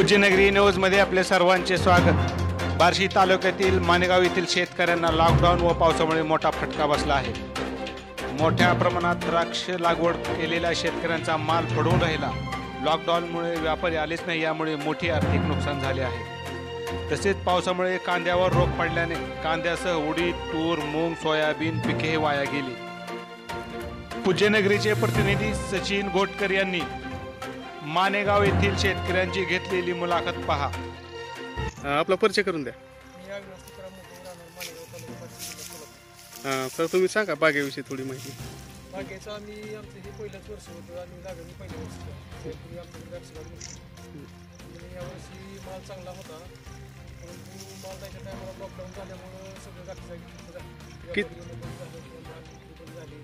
पूज्यनगरी न्यूजमध्ये आपले सर्वांचे स्वागत. बार्शी तालुक्यातील माणेगाव येथील शेतकऱ्यांना लॉकडाऊन व पावसामुळे मोठा फटका बसला आहे. मोठ्या प्रमाणात द्राक्ष लागवड केलेल्या शेतकऱ्यांचा माल पडून राहिला. लॉकडाऊनमुळे व्यापारी आलेच नाही यामुळे मोठी आर्थिक नुकसान झाले आहे. तसेच पावसामुळे कांद्यावर रोग पडल्याने कांद्यासह उडीद तूर मूग सोयाबीन पिके वाया गेली. पूज्यनगरीचे प्रतिनिधी सचिन घोटकर यांनी मानेगाव येथील शेतकऱ्यांची घेतलेली मुलाखत पहा. आपला परिचय करून द्या. मी अविनाश तुकाराम मोठे राहणार मालेगाव तालुका बार्शी जिल्हा सोलापूर. हां तर तुम्ही सांगा बागेविषयी थोडी माहिती. बागेचं आम्ही आमचं हे पहिलंच वर्ष होतं आम्ही लागणी पहिलं वर्ष त्यापूर्वी आमचं द्राक्ष बाग होती. आणि यावर्षी माल चांगला होता. परंतु माल त्याच्या टायमाला लॉकडाऊन झाल्यामुळं सगळं द्राक्ष कि- झाली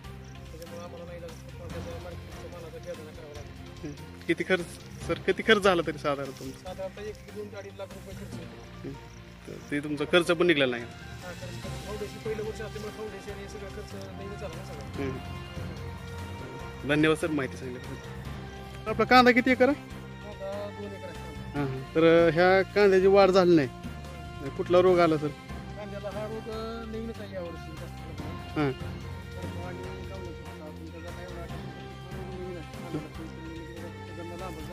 त्याच्यामुळे आम्हाला नाही लागत. त्याच्या मार्केटच्या मालाचा बेदाना करावा लागला हं. किती खर्च सर किती खर्च झाला तरी साधारण तुमचा? साधारणतः एक ते दोन ते अडीच लाख रुपये खर्च येतो. तर ते तुमचा खर्च पण निघाला नाही. हा कारण फाउंडेशन पहिलं वर्ष असल्यामुळे फाउंडेशन हे सगळं खर्च नेहमी झाला ना सगळं. हं. धन्यवाद सर माहिती सांगितल्याबद्दल आपला कांदा किती एकर आहे? आता दोन एकर आहे. कांदा. हां हां. तर ह्या कांद्याची वाढ झाली नाही. कुठला रोग आला सर? कांद्याला हा रोग आहे यावर्षी जास्त प्रमाणात. हां.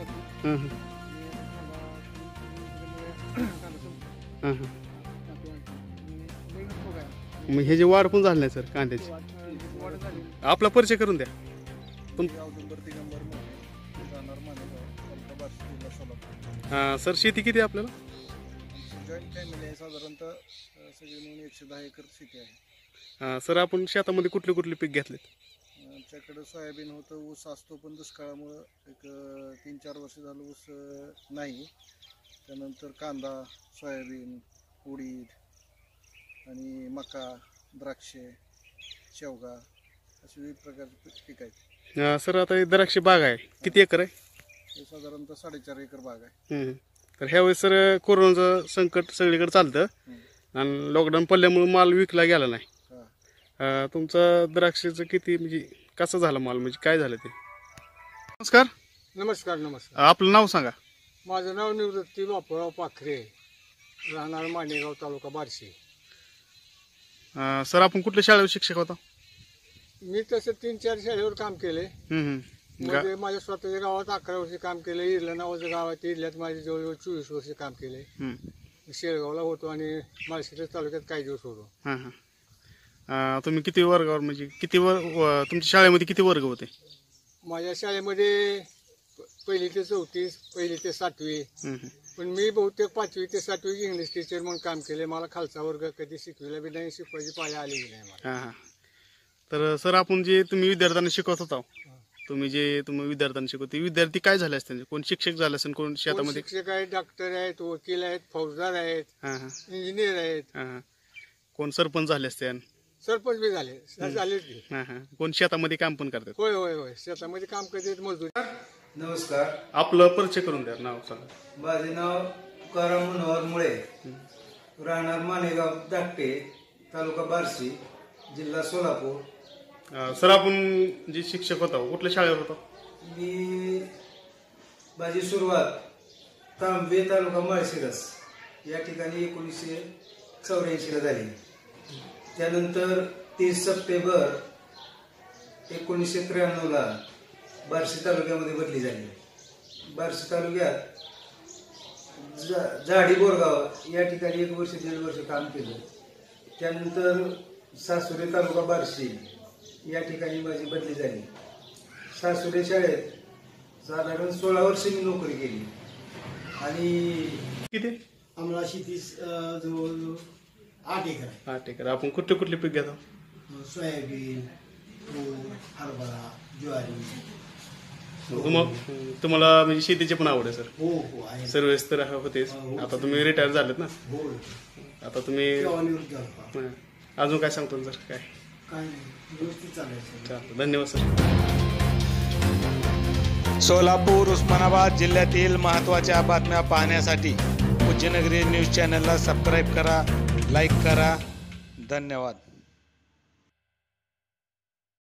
लांबच जातो. हां हां कांदा. हां हां आहे. मग ह्याची वाढ पण झाली नाही सर कांद्याची झाली. आपला परिचय करून द्या हां सर शेती किती आहे आपल्याला जॉईंट फॅमिली आहे साधारणतः अं, सगळी मिळून एकशे दहा एकर शेती आहे हां सर आपण शेतामध्ये कुठले कुठले पीक घेतलेत आमच्याकडं सोयाबीन होतं ऊस असतो पण दुष्काळामुळं एक तीन चार वर्ष झालं ऊस नाही त्यानंतर कांदा सोयाबीन उडीद आणि मका द्राक्षे शेवगा असे विविध प्रकारचे पीक आहेत सर आता हे द्राक्ष बाग आहे किती एकर आहे हे साधारणतः साडेचार एकर बाग आहे हम्म. तर ह्यावेळेस सर कोरोनाचं संकट सगळीकडे चालतं हम्म. आणि लॉकडाऊन पडल्यामुळे माल विकला गेला नाही हा. अं, तुमचं द्राक्षाचं किती म्हणजे कसं झालं माल? म्हणजे काय झालं ते? नमस्कार. नमस्कार नमस्कार. आपलं नाव सांगा. माझं नाव निवृत्ती बापूराव पाखरे राहणार मानेगाव तालुका बार्शी. अं, सर आपण कुठल्या शाळेवर शिक्षक होता? मी तसं तीन चार शाळेवर काम केले. हम्म, हम्म. गा- म्हणजे माझ्या स्वतःच्या गावात अकरा वर्ष काम केलं इरलं नावाचं गाव आहे ते इरल्यात माझे जवळजवळ चोवीस वर्ष काम केले. हम्म. शेळगावला होतो आणि माळशिरस तालुक्यात काही दिवस होतो. हां हां. अं, तुम्ही किती वर्गावर म्हणजे किती वर व- तुमच्या शाळेमध्ये किती वर्ग होते? माझ्या शाळेमध्ये प- पहिली ते चौथी पहिली ते सातवी. पण मी बहुतेक पाचवी ते सातवी इंग्लिश टीचर म्हणून काम केले. मला खालचा वर्ग कधी शिकविला बी नाही शिकवायची पाया आलेली नाही मला. हां हां. तर सर आपण जे तुम्ही विद्यार्थ्यांना शिकवत होता तुम्ही जे तुम्ही विद्यार्थ्यांना शिकवते विद्यार्थी काय झाले असतील? कोण शिक्षक झाले असेल कोण कोण शेतामध्ये? शिक्षक आहेत डॉक्टर आहेत वकील आहेत फौजदार आहेत हां हां. इंजिनियर आहेत. हां हां. कोण सरपंच झाले असते सरपंच बी झाले. झाले की. हां हां. कोण शेतामध्ये काम पण करतात? होय होय होय. शेतामध्ये काम करतात मजदूर. नमस्कार. आपलं परिचय करून द्या नाव सांगा. माझे नाव तुकाराम मनोहर मुळे. राहणार मानेगाव धाकटे तालुका बार्शी जिल्हा सोलापूर. अं, सर आपण जे शिक्षक होता कुठल्या शाळेवर होता? मी माझी सुरुवात तांबे तालुका माळशिरस. या ठिकाणी एकोणीसशे चौऱ्याऐंशीला झाली. त्यानंतर तीस सप्टेंबर एकोणीसशे त्र्याण्णवला बार्शी तालुक्यामध्ये बदली झाली. बार्शी तालुक्यात जा- झाडी बोरगाव या ठिकाणी एक वर्ष दीड वर्ष काम केलं. त्यानंतर सासुरे तालुका बार्शी या ठिकाणी माझी बदली झाली. सासुरे शाळेत साधारण सोळा वर्ष मी नोकरी केली. आणि किती? आम्हाला शेती अं, जवळजवळ आठ एकर आहे आठ एकर आपण कुठले कुठले पीक घेतो? अं, सोयाबीन तूर हरभरा ज्वारी. तुम्हाला तुम्हाला म्हणजे शेतीची पण आवड आहे सर? हो हो आहे. सर्वेस तर होतेच आता तुम्ही रिटायर झालेत ना? हो. आता तुम्ही हं. अजून काय सांगतो सर? काय? काय नाही. व्यवस्थित चालायचं चालतं धन्यवाद सर. सोलापूर उस्मानाबाद जिल्ह्यातील महत्त्वाच्या बातम्या पाहण्यासाठी पूज्यनगरी न्यूज चॅनलला सबस्क्राईब करा. लाईक करा. धन्यवाद.